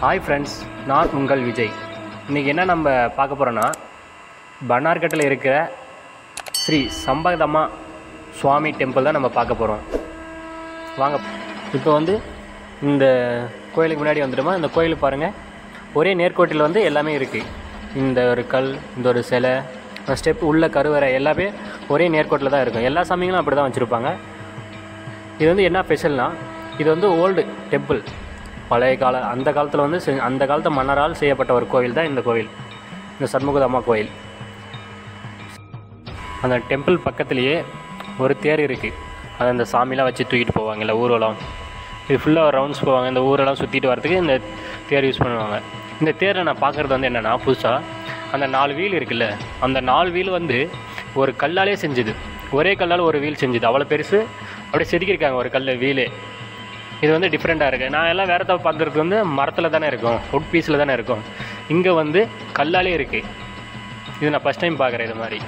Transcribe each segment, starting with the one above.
Hi friends நான் உங்கள் விஜய். இன்றைக்கி என்ன நம்ம பார்க்க போகிறோன்னா பன்னார்கட்டில் இருக்கிற ஸ்ரீ சம்பகதம்மா சுவாமி டெம்பிள் தான் நம்ம பார்க்க போகிறோம் வாங்க. இப்போ வந்து இந்த கோயிலுக்கு முன்னாடி வந்துட்டோமா? இந்த கோயில் பாருங்கள் ஒரே நேர்கோட்டில் வந்து எல்லாமே இருக்குது இந்த ஒரு கல் இந்த ஒரு சிலை ஸ்டெப் உள்ள கருவறை எல்லாமே ஒரே நேர்கோட்டில் தான் இருக்கும். எல்லா சாமிங்களும் அப்படி தான் வச்சுருப்பாங்க. இது வந்து என்ன ஸ்பெஷல்னால் இது வந்து ஓல்டு டெம்பிள் பழைய கால அந்த காலத்தில் வந்து அந்த காலத்து மன்னரால் செய்யப்பட்ட ஒரு கோவில் தான் இந்த கோவில் இந்த சண்முகதம்மா கோயில். அந்த டெம்பிள் பக்கத்துலேயே ஒரு தேர் இருக்குது அதை அந்த சாமிலாம் வச்சு தூக்கிட்டு போவாங்கல்ல ஊர்வலம் இது ஃபுல்லாக ரவுண்ட்ஸ் போவாங்க. இந்த ஊரெல்லாம் சுற்றிட்டு வரதுக்கு இந்த தேர் யூஸ் பண்ணுவாங்க. இந்த தேரை நான் பார்க்குறது வந்து என்னென்னா புதுசாக அந்த நாலு வீல் இருக்குல்ல அந்த நாலு வீல் வந்து ஒரு கல்லாலே செஞ்சுது. ஒரே கல்லால் ஒரு வீல் செஞ்சுது. அவ்வளோ பெருசு அப்படியே செதுக்கியிருக்காங்க ஒரு கல் வீலே. இது வந்து டிஃப்ரெண்ட்டாக இருக்குது நான் எல்லாம் வேறு தப்பு பார்த்துறது வந்து மரத்தில் தானே இருக்கும். வுட் பீஸில் தானே இருக்கும். இங்கே வந்து கல்லாலே இருக்குது இது நான் ஃபஸ்ட் டைம் பார்க்குறேன் இது மாதிரி.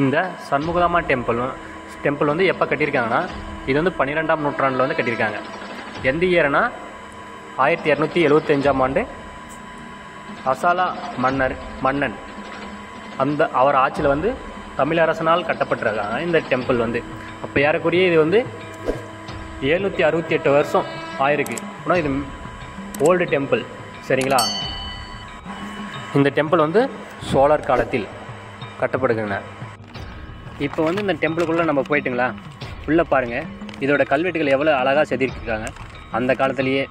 இந்த சண்முகதாமா டெம்பிள் டெம்பிள் வந்து எப்போ கட்டியிருக்காங்கன்னா இது வந்து பன்னிரெண்டாம் நூற்றாண்டில் வந்து கட்டியிருக்காங்க. எந்த இயர்னா ஆயிரத்தி இரநூத்தி எழுபத்தஞ்சாம் ஆண்டு அசாலா மன்னர் மன்னன். அந்த அவர் ஆட்சியில் வந்து தமிழ் அரசனால் கட்டப்பட்டிருக்காங்க இந்த டெம்பிள் வந்து. அப்போ ஏறக்குரிய இது வந்து எழுநூற்றி அறுபத்தி எட்டு வருஷம் ஆயிருக்கு. ஆனால் இது ஓல்டு டெம்பிள் சரிங்களா? இந்த டெம்பிள் வந்து சோழர் காலத்தில் கட்டப்படுதுங்க இப்போ வந்து இந்த டெம்பிளுக்குள்ளே நம்ம போயிட்டுங்களா? உள்ளே பாருங்கள் இதோட கல்வெட்டுகள் எவ்வளோ அழகாக செதுக்கியிருக்காங்க. அந்த காலத்துலேயே.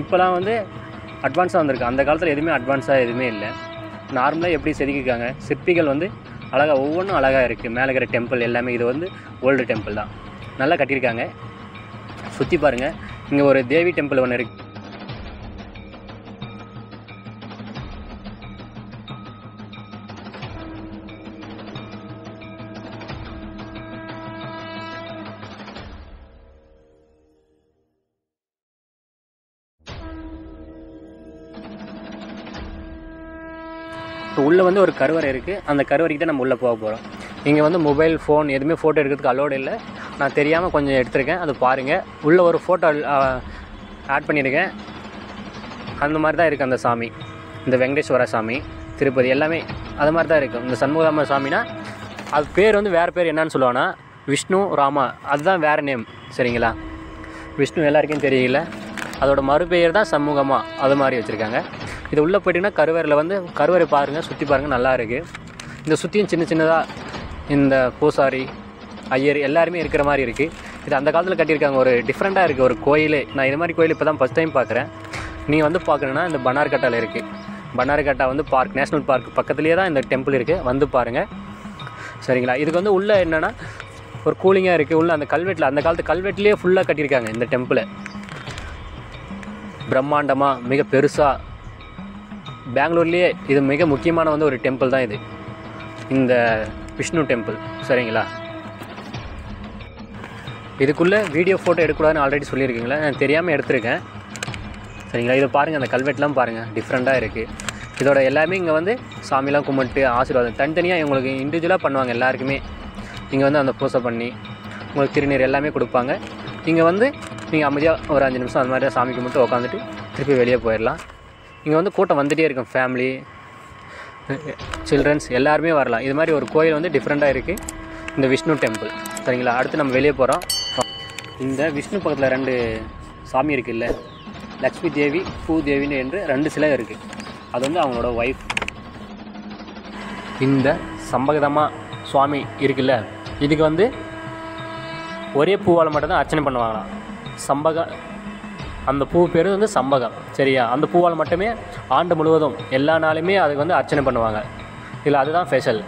இப்போலாம் வந்து அட்வான்ஸாக வந்திருக்கு. அந்த காலத்தில் எதுவுமே அட்வான்ஸாக எதுவுமே இல்லை. நார்மலாக எப்படி செதுக்கியிருக்காங்க? சிற்பிகள் வந்து அழகாக ஒவ்வொன்றும் அழகாக இருக்குது மேலே இருக்கிற டெம்பிள் எல்லாமே இது வந்து ஓல்டு டெம்பிள் தான். நல்லா கட்டியிருக்காங்க. சுற்றி பாருங்கள் இங்கே ஒரு தேவி டெம்பிள் ஒன்று இருக்குது இப்போ உள்ளே வந்து ஒரு கருவறை இருக்குது அந்த கருவறைக்கு தான் நம்ம உள்ளே போக போகிறோம் இங்கே வந்து மொபைல் ஃபோன் எதுவுமே ஃபோட்டோ எடுக்கிறதுக்கு அலோடு இல்லை. நான் தெரியாமல் கொஞ்சம் எடுத்திருக்கேன். அது பாருங்கள் உள்ளே ஒரு ஃபோட்டோ ஆட் பண்ணியிருக்கேன். அந்த மாதிரி தான் இருக்குது அந்த சாமி. இந்த வெங்கடேஸ்வர சாமி திருப்பதி எல்லாமே அது மாதிரி தான் இருக்கும் இந்த சண்முகதாம சாமினா அது பேர் வந்து வேறு பேர் என்னன்னு சொல்லுவாங்கன்னா விஷ்ணு ராமா. அதுதான் வேறு நேம் சரிங்களா? விஷ்ணு எல்லாருக்கும் தெரியல அதோட மறுபெயர் தான் சண்முகமா அது மாதிரி வச்சுருக்காங்க. இது உள்ளே போயிட்டிங்கன்னா கருவறையில் வந்து கருவறை பாருங்கள் சுற்றி பாருங்கள் நல்லா இருக்குது இந்த சுற்றியும் சின்ன சின்னதாக இந்த பூசாரி ஐயர் எல்லாருமே இருக்கிற மாதிரி இருக்குது இது அந்த காலத்தில் கட்டியிருக்காங்க ஒரு டிஃப்ரெண்ட்டாக இருக்குது ஒரு கோயிலே. நான் இது மாதிரி கோயில் இப்போ தான் ஃபஸ்ட் டைம் பார்க்குறேன். நீங்கள் வந்து பார்க்கணுன்னா இந்த பனார்கட்டாவில் இருக்குது பனார்கட்டா வந்து பார்க் நேஷ்னல் பார்க் பக்கத்துலேயே தான் இந்த டெம்பிள் இருக்குது வந்து பாருங்கள் சரிங்களா? இதுக்கு வந்து உள்ளே என்னென்னா ஒரு கூலிங்காக இருக்குது உள்ளே அந்த கல்வெட்டில் அந்த காலத்து கல்வெட்டிலே ஃபுல்லாக கட்டியிருக்காங்க இந்த டெம்பிளை பிரம்மாண்டமாக மிக பெருசாக பெங்களூர்லேயே இது மிக முக்கியமான வந்து ஒரு டெம்பிள் தான் இது. இந்த விஷ்ணு டெம்பிள் சரிங்களா? இதுக்குள்ளே வீடியோ ஃபோட்டோ எடுக்கக்கூடாதுன்னு ஆல்ரெடி சொல்லியிருக்கீங்களா? நான் தெரியாமல் எடுத்திருக்கேன். சரிங்களா? இதை பாருங்கள் அந்த கல்வெட்டுலாம் பாருங்கள் டிஃப்ரெண்ட்டாக இருக்குது இதோட எல்லாமே இங்கே வந்து சாமிலாம் கும்பிட்டு ஆசீர்வாதம். தனித்தனியாக இவங்களுக்கு இண்டிவிஜுவலாக பண்ணுவாங்க எல்லாருக்குமே. இங்கே வந்து அந்த பூசை பண்ணி உங்களுக்கு திருநீர் எல்லாமே கொடுப்பாங்க. இங்கே வந்து நீங்கள் அமைதியாக ஒரு அஞ்சு நிமிஷம் அந்த மாதிரி சாமி கும்பிட்டு உட்காந்துட்டு திருப்பி வெளியே போயிடலாம். இங்கே வந்து கூட்டம் வந்துகிட்டே இருக்கும் ஃபேமிலி சில்ட்ரன்ஸ் எல்லாருமே வரலாம். இது மாதிரி ஒரு கோயில் வந்து டிஃப்ரெண்ட்டாக இருக்குது இந்த விஷ்ணு டெம்பிள் சரிங்களா? அடுத்து நம்ம வெளியே போகிறோம் இந்த விஷ்ணு பக்கத்தில் ரெண்டு சாமி இருக்குல்ல லக்ஷ்மி தேவி பூதேவின்னு என்று ரெண்டு சிலை இருக்குது அது வந்து அவங்களோட ஒய்ஃப் இந்த சம்பகதமாக சுவாமி இருக்குல்ல இதுக்கு வந்து ஒரே பூவால் மட்டும்தான் அர்ச்சனை பண்ணுவாங்களாம். சம்பக அந்த பூ பேர் வந்து சம்பகம் சரியா? அந்த பூவால் மட்டுமே ஆண்டு முழுவதும் எல்லா நாளுமே அதுக்கு வந்து அர்ச்சனை பண்ணுவாங்க. இல்லை அதுதான் ஸ்பெஷல்.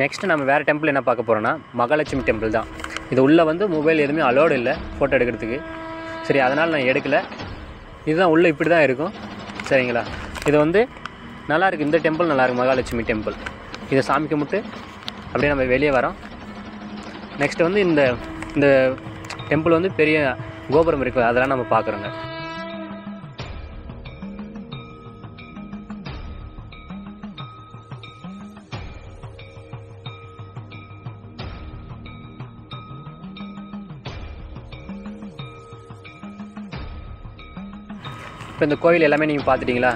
நெக்ஸ்ட்டு நம்ம வேறு டெம்பிள் என்ன பார்க்க போகிறோன்னா மகாலட்சுமி டெம்பிள் தான். இது உள்ளே வந்து மொபைல் எதுவுமே அலோடு இல்லை ஃபோட்டோ எடுக்கிறதுக்கு. சரி அதனால் நான் எடுக்கலை. இதுதான் உள்ளே இப்படி தான் இருக்கும். சரிங்களா? இது வந்து நல்லாயிருக்கு இந்த டெம்பிள் நல்லாயிருக்கு மகாலட்சுமி டெம்பிள் இதை சாமி கும்பிட்டு அப்படியே நம்ம வெளியே வரோம். நெக்ஸ்ட்டு வந்து இந்த இந்த டெம்பிள் வந்து பெரிய கோபுரம் இருக்குது அதெல்லாம் நம்ம பார்க்குறோங்க. இப்போ இந்த கோவில் எல்லாமே நீங்கள் பார்த்துட்டிங்களா?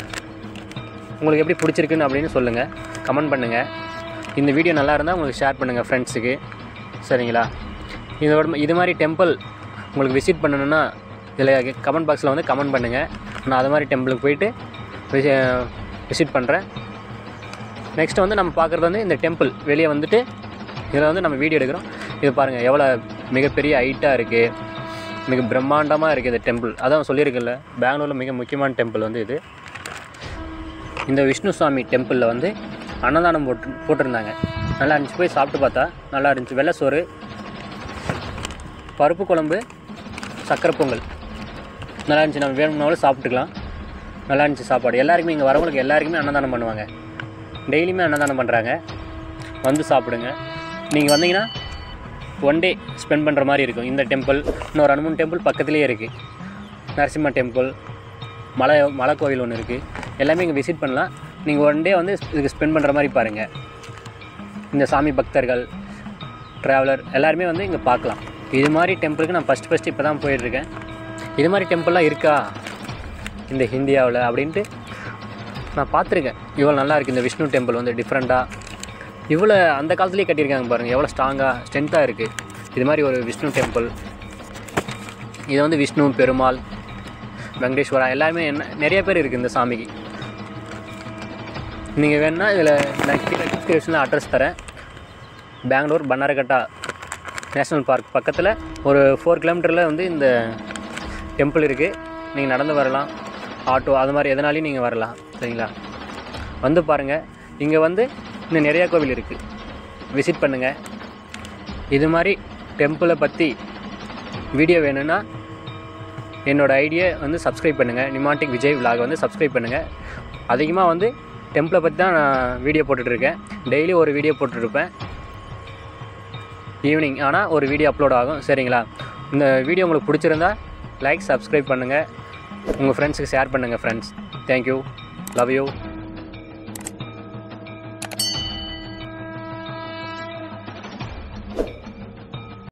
உங்களுக்கு எப்படி பிடிச்சிருக்குன்னு அப்படின்னு சொல்லுங்கள் கமெண்ட் பண்ணுங்கள் இந்த வீடியோ நல்லா இருந்தால் உங்களுக்கு ஷேர் பண்ணுங்கள் ஃப்ரெண்ட்ஸுக்கு சரிங்களா? இதோட இது மாதிரி டெம்பிள் உங்களுக்கு விசிட் பண்ணணுன்னா இதில் கமெண்ட் பாக்ஸில் வந்து கமெண்ட் பண்ணுங்கள் நான் அது மாதிரி டெம்பிளுக்கு போயிட்டு விசி விசிட் பண்ணுறேன் நெக்ஸ்ட் வந்து நம்ம பார்க்குறது வந்து இந்த டெம்பிள் வெளியே வந்துட்டு இதில் வந்து நம்ம வீடியோ எடுக்கிறோம். இது பாருங்கள் எவ்வளோ மிகப்பெரிய ஹைட்டாக இருக்குது மிக பிரம்மாண்டமாக இருக்குது இந்த டெம்பிள் அதான் சொல்லியிருக்கல பெங்களூரில் மிக முக்கியமான டெம்பிள் வந்து இது. இந்த விஷ்ணு சுவாமி டெம்பிளில் வந்து அன்னதானம் போட்டு போட்டிருந்தாங்க. நல்லா இருந்துச்சு. போய் சாப்பிட்டு பார்த்தா நல்லா இருந்துச்சு. வெள்ளை சோறு பருப்பு குழம்பு சக்கரை பொங்கல். நல்லா இருந்துச்சு. நம்ம வேணும்னாலும் சாப்பிட்டுக்கலாம். நல்லா இருந்துச்சு சாப்பாடு. எல்லாருக்குமே இங்கே வரவங்களுக்கு எல்லாருக்குமே அன்னதானம் பண்ணுவாங்க. டெய்லியுமே அன்னதானம் பண்ணுறாங்க வந்து சாப்பிடுங்க. நீங்கள் வந்தீங்கன்னா ஒன் டே ஸ்பெண்ட் பண்ணுற மாதிரி இருக்கும். இந்த டெம்பிள் இன்னொரு ரெண்டு மூணு டெம்பிள் பக்கத்துலேயே இருக்குது நரசிம்ம டெம்பிள் மலை மலை கோவில் ஒன்று இருக்குது எல்லாமே இங்கே விசிட் பண்ணலாம். நீங்கள் ஒன் டே வந்து இதுக்கு ஸ்பெண்ட் பண்ணுற மாதிரி பாருங்கள் இந்த சாமி பக்தர்கள் ட்ராவலர் எல்லாருமே வந்து இங்கே பார்க்கலாம். இது மாதிரி டெம்பிளுக்கு நான் ஃபஸ்ட்டு ஃபஸ்ட்டு இப்போ தான் போயிட்டுருக்கேன். இது மாதிரி டெம்பிள்லாம் இருக்கா? இந்த இந்தியாவில் அப்படின்ட்டு நான் பார்த்துருக்கேன். இவ்வளோ நல்லா இருக்குது இந்த விஷ்ணு டெம்பிள் வந்து டிஃப்ரெண்ட்டாக இவ்வளோ அந்த காலத்துலேயே கட்டியிருக்காங்க பாருங்கள் எவ்வளோ ஸ்ட்ராங்காக ஸ்ட்ரென்த்தாக இருக்குது இது மாதிரி ஒரு விஷ்ணு டெம்பிள் இது வந்து விஷ்ணு பெருமாள் வெங்கடேஸ்வரா எல்லாருமே என்ன நிறைய பேர் இருக்குது இந்த சாமிக்கு. நீங்கள் வேணால் இதில் நான் கீழே டிஸ்கிரிப்ஷனில் அட்ரஸ் தரேன். பெங்களூர் பன்னாரகட்டா நேஷ்னல் பார்க் பக்கத்தில் ஒரு ஃபோர் கிலோமீட்டரில் வந்து இந்த டெம்பிள் இருக்குது நீங்கள் நடந்து வரலாம். ஆட்டோ அது மாதிரி எதனாலையும் நீங்கள் வரலாம். சரிங்களா? வந்து பாருங்கள் இங்கே வந்து இன்னும் நிறையா கோவில் இருக்குது விசிட் பண்ணுங்கள் இது மாதிரி டெம்பிளை பற்றி வீடியோ வேணும்னா என்னோடய ஐடியை வந்து சப்ஸ்கிரைப் பண்ணுங்கள் நிமாட்டிக் விஜய் விலாக வந்து சப்ஸ்கிரைப் பண்ணுங்கள் அதிகமாக வந்து டெம்பிளை பற்றி தான் நான் வீடியோ போட்டுட்ருக்கேன் டெய்லி ஒரு வீடியோ போட்டுட்ருப்பேன் ஈவினிங் ஆனால் ஒரு வீடியோ அப்லோட் ஆகும். சரிங்களா? இந்த வீடியோ உங்களுக்கு பிடிச்சிருந்தா லைக் சப்ஸ்கிரைப் பண்ணுங்கள் உங்கள் ஃப்ரெண்ட்ஸுக்கு ஷேர் பண்ணுங்கள் ஃப்ரெண்ட்ஸ் தேங்க்யூ லவ் யூ